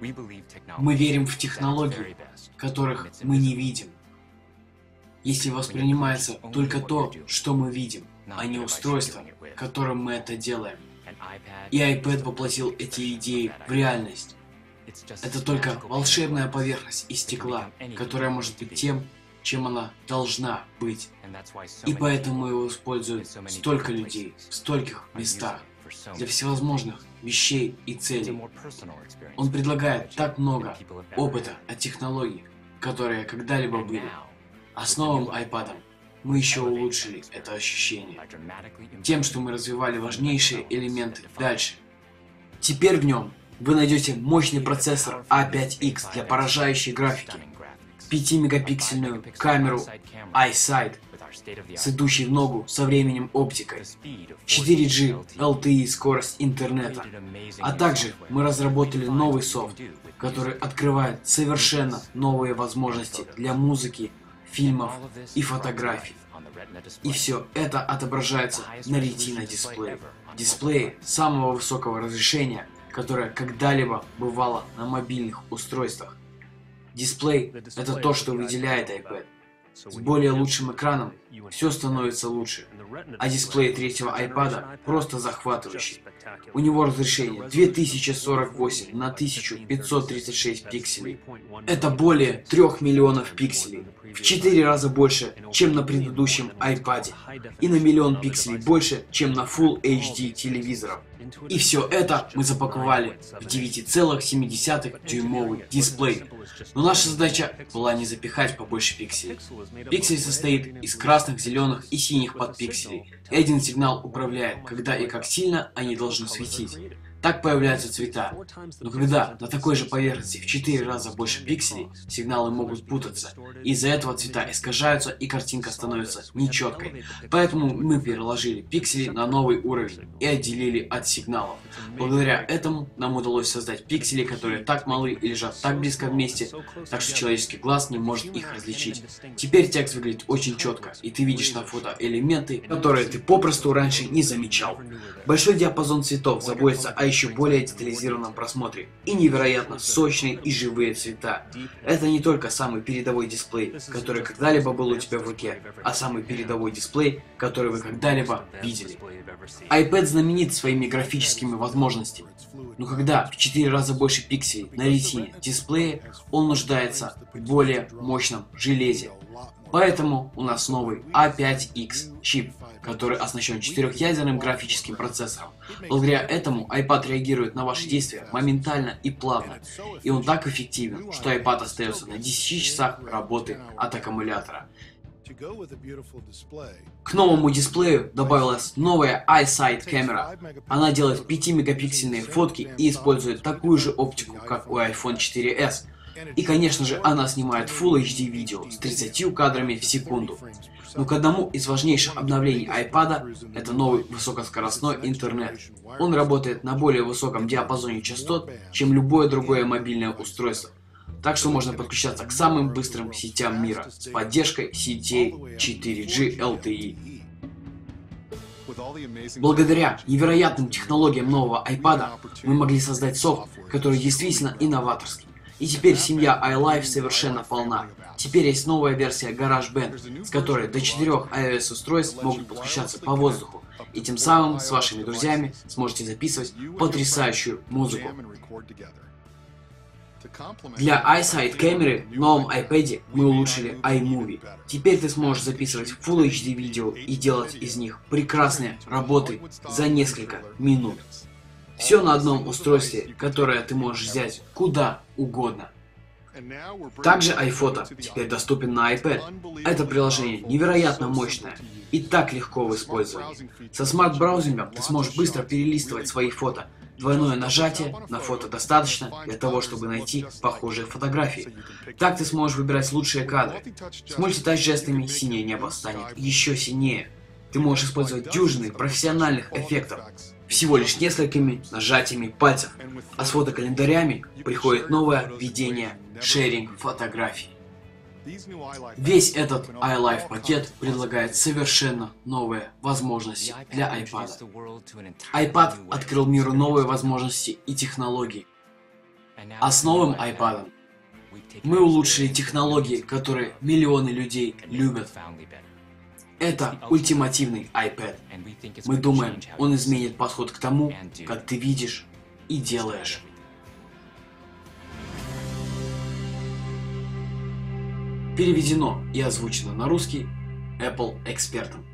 Мы верим в технологии, которых мы не видим. Если воспринимается только то, что мы видим, а не устройство, которым мы это делаем. И iPad воплотил эти идеи в реальность. Это только волшебная поверхность из стекла, которая может быть тем, чем она должна быть. И поэтому его используют столько людей в стольких местах для всевозможных вещей и целей. Он предлагает так много опыта от технологий, которые когда-либо были. А с новым iPad мы еще улучшили это ощущение тем, что мы развивали важнейшие элементы дальше. Теперь в нем вы найдете мощный процессор A5X а для поражающей графики, 5-мегапиксельную камеру iSight с идущей в ногу со временем оптикой, 4G, LTE скорость интернета, а также мы разработали новый софт, который открывает совершенно новые возможности для музыки, фильмов и фотографий. И все это отображается на Retina дисплее. Дисплее самого высокого разрешения, которое когда-либо бывало на мобильных устройствах. Дисплей – это то, что выделяет iPad. С более лучшим экраном все становится лучше, а дисплей третьего iPad просто захватывающий. У него разрешение 2048 на 1536 пикселей. Это более 3 миллионов пикселей, в 4 раза больше, чем на предыдущем iPad, и на миллион пикселей больше, чем на Full HD телевизорах. И все это мы запаковали в 9,7 дюймовый дисплей. Но наша задача была не запихать побольше пикселей. Пиксель состоит из красных, зеленых и синих подпикселей. И один сигнал управляет, когда и как сильно они должны suicidio Так появляются цвета. Но когда на такой же поверхности в 4 раза больше пикселей, сигналы могут путаться. Из-за этого цвета искажаются и картинка становится нечеткой. Поэтому мы переложили пиксели на новый уровень и отделили от сигналов. Благодаря этому нам удалось создать пиксели, которые так малы и лежат так близко вместе, так что человеческий глаз не может их различить. Теперь текст выглядит очень четко, и ты видишь на фото элементы, которые ты попросту раньше не замечал. Большой диапазон цветов заботится о еще более детализированном просмотре и невероятно сочные и живые цвета. Это не только самый передовой дисплей, который когда-либо был у тебя в руке, а самый передовой дисплей, который вы когда-либо видели. iPad знаменит своими графическими возможностями, но когда в 4 раза больше пикселей на ретине дисплее, он нуждается в более мощном железе. Поэтому у нас новый A5X чип, который оснащен четырехъядерным графическим процессором. Благодаря этому iPad реагирует на ваши действия моментально и плавно, и он так эффективен, что iPad остается на 10 часах работы от аккумулятора. К новому дисплею добавилась новая iSight камера. Она делает 5-мегапиксельные фотки и использует такую же оптику, как у iPhone 4s. И конечно же она снимает Full HD видео с 30 кадрами в секунду. Но к одному из важнейших обновлений iPad это новый высокоскоростной интернет. Он работает на более высоком диапазоне частот, чем любое другое мобильное устройство. Так что можно подключаться к самым быстрым сетям мира с поддержкой сетей 4G LTE. Благодаря невероятным технологиям нового iPad мы могли создать софт, который действительно инноваторский. И теперь семья iLife совершенно полна. Теперь есть новая версия GarageBand, с которой до четырех iOS устройств могут подключаться по воздуху. И тем самым с вашими друзьями сможете записывать потрясающую музыку. Для iSight камеры в новом iPad мы улучшили iMovie. Теперь ты сможешь записывать Full HD видео и делать из них прекрасные работы за несколько минут. Все на одном устройстве, которое ты можешь взять куда угодно. Также iPhoto теперь доступен на iPad. Это приложение невероятно мощное и так легко в использовании. Со smart browsing ом ты сможешь быстро перелистывать свои фото. Двойное нажатие на фото достаточно для того, чтобы найти похожие фотографии. Так ты сможешь выбирать лучшие кадры. С мультитач-жестами синее небо станет еще синее. Ты можешь использовать дюжины профессиональных эффектов, всего лишь несколькими нажатиями пальцев. А с фотокалендарями приходит новое введение шеринг фотографий. Весь этот iLife пакет предлагает совершенно новые возможности для iPad. iPad открыл миру новые возможности и технологии. А с новым iPad мы улучшили технологии, которые миллионы людей любят. Это ультимативный iPad. Мы думаем, он изменит подход к тому, как ты видишь и делаешь. Переведено и озвучено на русский Apple экспертом.